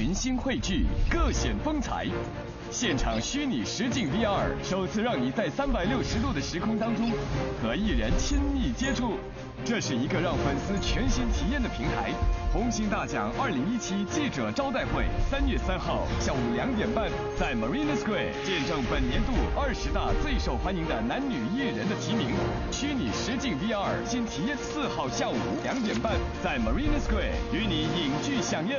群星汇聚，各显风采。现场虚拟实景 VR 首次让你在三百六十度的时空当中和艺人亲密接触，这是一个让粉丝全新体验的平台。红星大奖二零一七记者招待会，三月三号下午两点半在 Marina Square 见证本年度二十大最受欢迎的男女艺人的提名。虚拟实景 VR 新体验四号下午两点半在 Marina Square 与你影剧响应。